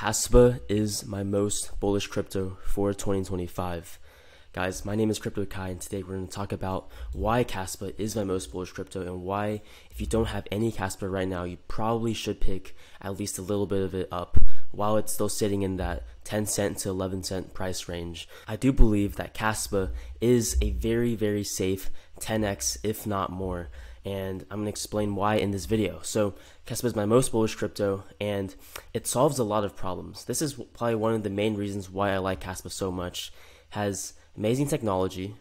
Kaspa is my most bullish crypto for 2025. Guys, my name is Crypto Kai, and today we're going to talk about why Kaspa is my most bullish crypto and why, if you don't have any Kaspa right now, you probably should pick at least a little bit of it up while it's still sitting in that 10 cent to 11 cent price range. I do believe that Kaspa is a very, very safe 10x, if not more and I'm going to explain why in this video. So, Kaspa is my most bullish crypto, and it solves a lot of problems. This is probably one of the main reasons why I like Kaspa so much. It has amazing technology,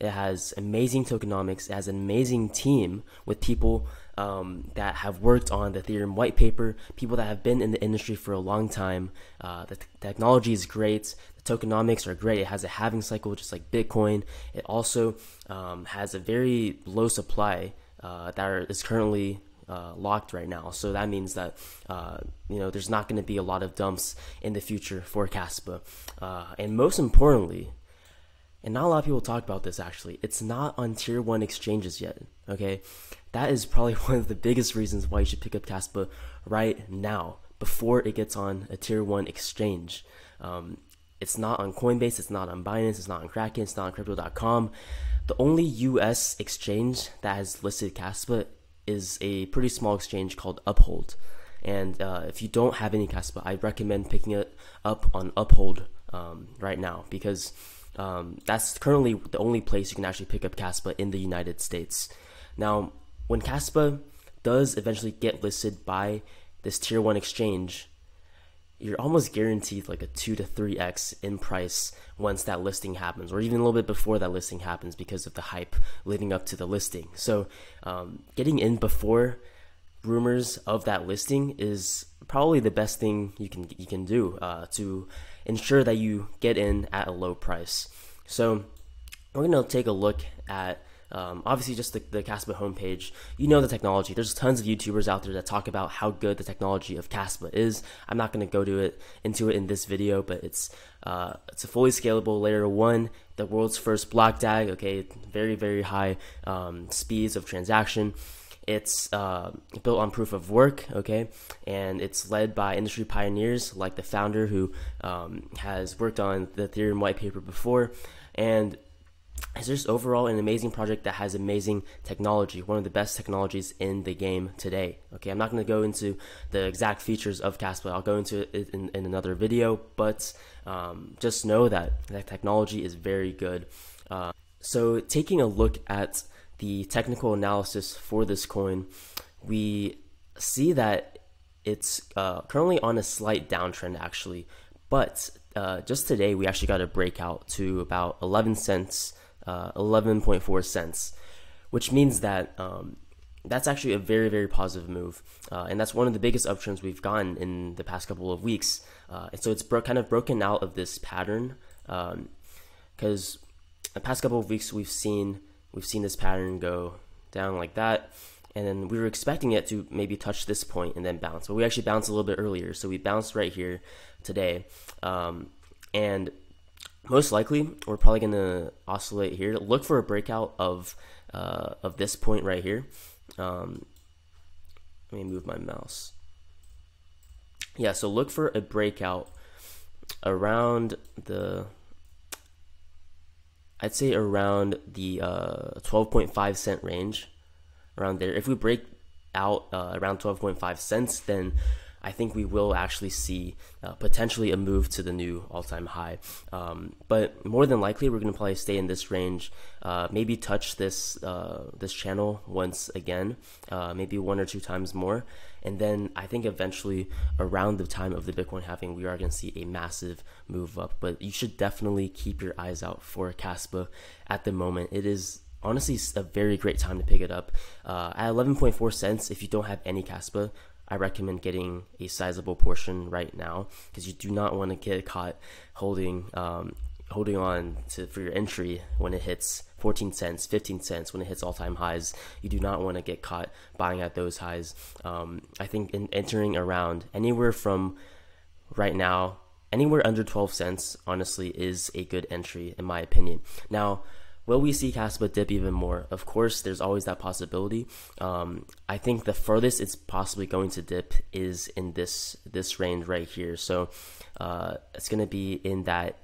it has amazing tokenomics, it has an amazing team with people um, that have worked on the Ethereum white paper, people that have been in the industry for a long time. Uh, the technology is great, the tokenomics are great. It has a halving cycle just like Bitcoin. It also um, has a very low supply uh, that is currently uh, locked right now. So that means that uh, you know there's not going to be a lot of dumps in the future for Kaspa. Uh, and most importantly, and not a lot of people talk about this actually, it's not on tier one exchanges yet. Okay, that is probably one of the biggest reasons why you should pick up Kaspa right now before it gets on a tier one exchange. Um, it's not on Coinbase, it's not on Binance, it's not on Kraken, it's not on Crypto.com. The only US exchange that has listed Kaspa is a pretty small exchange called Uphold. And uh, if you don't have any Kaspa, I recommend picking it up on Uphold um, right now because um, that's currently the only place you can actually pick up Kaspa in the United States. Now, when Kaspa does eventually get listed by this tier one exchange, you're almost guaranteed like a 2 to 3x in price once that listing happens or even a little bit before that listing happens because of the hype leading up to the listing so um, getting in before rumors of that listing is probably the best thing you can you can do uh, to ensure that you get in at a low price. So we're going to take a look at um, obviously, just the, the Kaspa homepage, you know the technology. There's tons of YouTubers out there that talk about how good the technology of Kaspa is. I'm not going to go to it into it in this video, but it's uh, it's a fully scalable layer one, the world's first block DAG. Okay, very very high um, speeds of transaction. It's uh, built on proof of work, okay, and it's led by industry pioneers like the founder who um, has worked on the Ethereum white paper before, and it's just overall an amazing project that has amazing technology, one of the best technologies in the game today. Okay, I'm not going to go into the exact features of Kaspa. I'll go into it in, in another video, but um, just know that that technology is very good. Uh, so, taking a look at the technical analysis for this coin, we see that it's uh, currently on a slight downtrend actually, but uh, just today we actually got a breakout to about 11 cents uh, 11.4 cents, which means that um, that's actually a very, very positive move. Uh, and that's one of the biggest uptrends we've gotten in the past couple of weeks. Uh, and so it's kind of broken out of this pattern because um, the past couple of weeks we've seen we've seen this pattern go down like that and then we were expecting it to maybe touch this point and then bounce but we actually bounced a little bit earlier so we bounced right here today um, and most likely we're probably going to oscillate here. Look for a breakout of uh, of this point right here. Um, let me move my mouse. Yeah, so look for a breakout around the I'd say around the uh, 12.5 cent range around there. If we break out uh, around 12.5 cents, then I think we will actually see uh, potentially a move to the new all-time high. Um, but more than likely, we're going to probably stay in this range. Uh, maybe touch this uh, this channel once again, uh, maybe one or two times more, and then I think eventually around the time of the Bitcoin halving, we are going to see a massive move up. But you should definitely keep your eyes out for Kaspa at the moment. It is honestly a very great time to pick it up uh, at 11.4 cents if you don't have any Kaspa I recommend getting a sizable portion right now because you do not want to get caught holding um, holding on to for your entry when it hits 14 cents, 15 cents, when it hits all time highs. You do not want to get caught buying at those highs. Um, I think in entering around anywhere from right now, anywhere under 12 cents, honestly, is a good entry in my opinion. Now, Will we see Kaspa dip even more? Of course, there's always that possibility. Um, I think the furthest it's possibly going to dip is in this this range right here. So uh, it's going to be in that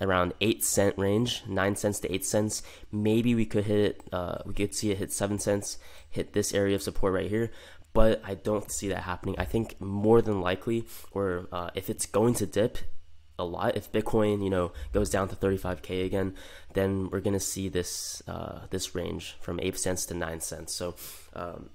around eight cent range, nine cents to eight cents. Maybe we could hit it. Uh, we could see it hit seven cents, hit this area of support right here. But I don't see that happening. I think more than likely, or uh, if it's going to dip, a lot. If Bitcoin, you know, goes down to 35k again, then we're gonna see this uh, this range from eight cents to nine cents. So um,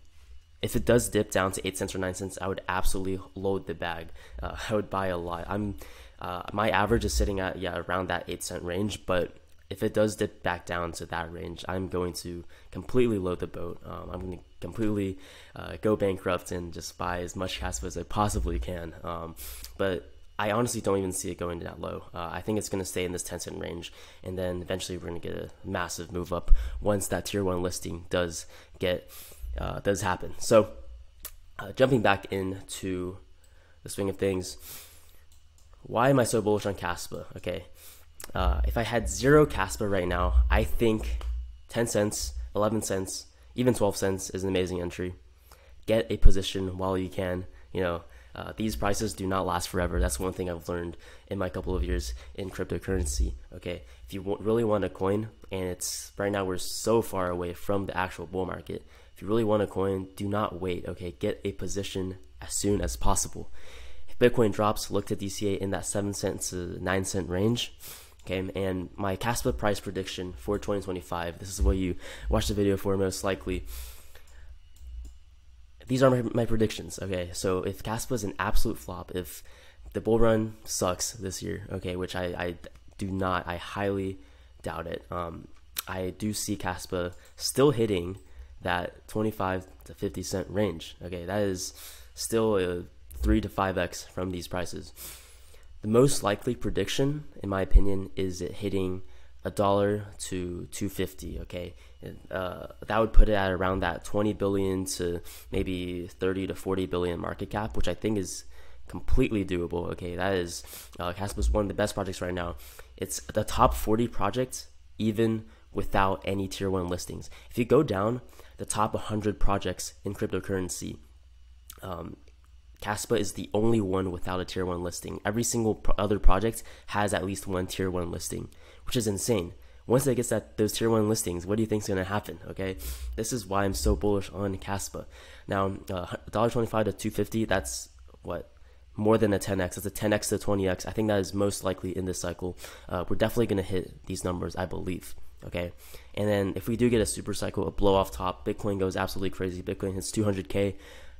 if it does dip down to eight cents or nine cents, I would absolutely load the bag. Uh, I would buy a lot. I'm uh, my average is sitting at yeah around that eight cent range, but if it does dip back down to that range, I'm going to completely load the boat. Um, I'm going to completely uh, go bankrupt and just buy as much Kaspa as I possibly can. Um, but I honestly don't even see it going to that low. Uh, I think it's going to stay in this 10 cent range, and then eventually we're going to get a massive move up once that tier one listing does get uh, does happen. So, uh, jumping back into the swing of things, why am I so bullish on Kaspa? Okay, uh, if I had zero Kaspa right now, I think 10 cents, 11 cents, even 12 cents is an amazing entry. Get a position while you can. You know uh, these prices do not last forever. That's one thing I've learned in my couple of years in cryptocurrency. Okay, if you w- really want a coin, and it's right now we're so far away from the actual bull market. If you really want a coin, do not wait. Okay, get a position as soon as possible. If Bitcoin drops, look to DCA in that seven cent to nine cent range. Okay, and my Kaspa price prediction for 2025. This is what you watch the video for most likely these are my, my predictions. Okay, so if Kaspa is an absolute flop, if the bull run sucks this year, okay, which I, I do not, I highly doubt it. Um, I do see Kaspa still hitting that 25 to 50 cent range. Okay, that is still a 3 to 5x from these prices. The most likely prediction, in my opinion, is it hitting a dollar to 250 okay? Uh, that would put it at around that 20 billion to maybe 30 to 40 billion market cap which i think is completely doable okay? That is uh, is one of the best projects right now. It's the top 40 projects even without any tier 1 listings. If you go down the top 100 projects in cryptocurrency um, Kaspa is the only one without a tier 1 listing. Every single pro- other project has at least one tier 1 listing which is insane. Once it gets that those tier one listings, what do you think is going to happen? Okay, this is why I'm so bullish on Kaspa. Now, uh, $1.25 to 250 that's what more than a 10x. That's a 10x to 20x. I think that is most likely in this cycle. Uh, we're definitely going to hit these numbers, I believe. Okay, and then if we do get a super cycle, a blow off top, Bitcoin goes absolutely crazy. Bitcoin hits 200k,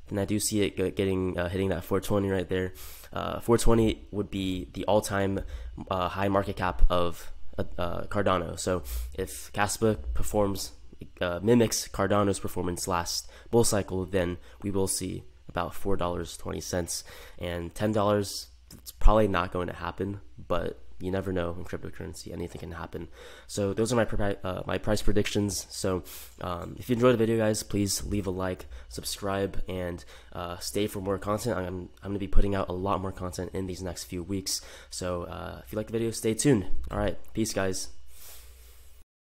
and I do see it getting uh, hitting that 420 right there. Uh, 420 would be the all-time uh, high market cap of uh, Cardano. So if Kaspa performs uh, mimics Cardano's performance last bull cycle, then we will see about four dollars twenty cents and ten dollars. It's probably not going to happen, but you never know in cryptocurrency anything can happen. So those are my uh, my price predictions. So um, if you enjoyed the video guys please leave a like subscribe and uh, stay for more content. I'm, I'm gonna be putting out a lot more content in these next few weeks. So uh, if you like the video stay tuned. All right peace guys